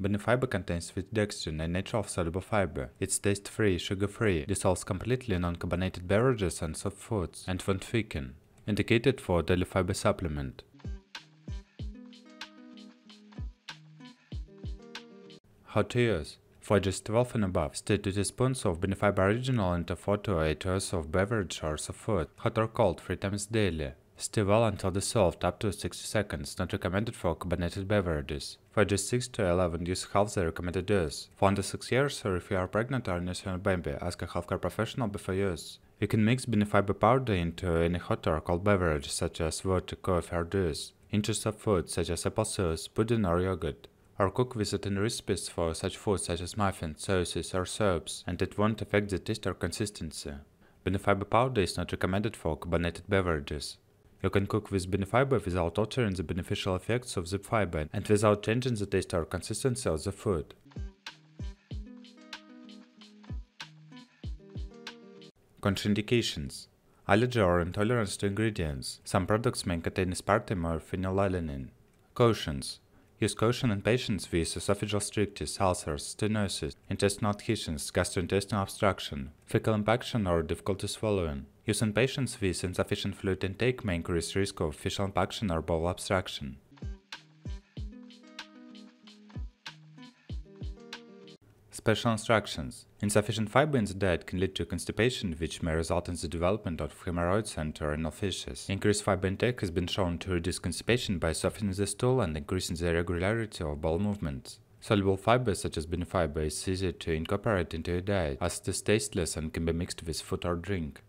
Benefiber contains dextrin, a natural soluble fiber. It's taste-free, sugar-free, dissolves completely in non-carbonated beverages and soft foods, and won't thicken. Indicated for daily fiber supplement. How to use. For ages 12 and above, stir 2 teaspoons of Benefiber Original into 4 to 8 ounces of beverage or of food, hot or cold, 3 times daily. Stir well until dissolved up to 60 seconds, not recommended for carbonated beverages. For ages 6 to 11, use half the recommended dose. For under 6 years or if you are pregnant or nursing a baby, ask a healthcare professional before use. You can mix Benefiber powder into any hot or cold beverage such as water, coffee or juice, into soft food such as apple sauce, pudding or yogurt. Or cook with it in recipes for such foods such as muffins, sauces or soups, and it won't affect the taste or consistency. Benefiber powder is not recommended for carbonated beverages. You can cook with Benefiber without altering the beneficial effects of the fiber and without changing the taste or consistency of the food. Contraindications Allergy or intolerance to ingredients. Some products may contain aspartame or phenylalanine. Cautions Use caution in patients with esophageal strictures, ulcers, stenosis, intestinal adhesions, gastrointestinal obstruction, fecal impaction or difficulty swallowing. Use in patients with insufficient fluid intake may increase risk of fecal impaction or bowel obstruction. Special instructions. Insufficient fiber in the diet can lead to constipation, which may result in the development of hemorrhoids and anal fissures. Increased fiber intake has been shown to reduce constipation by softening the stool and increasing the regularity of bowel movements. Soluble fibers such as benefiber is easier to incorporate into your diet as it is tasteless and can be mixed with food or drink.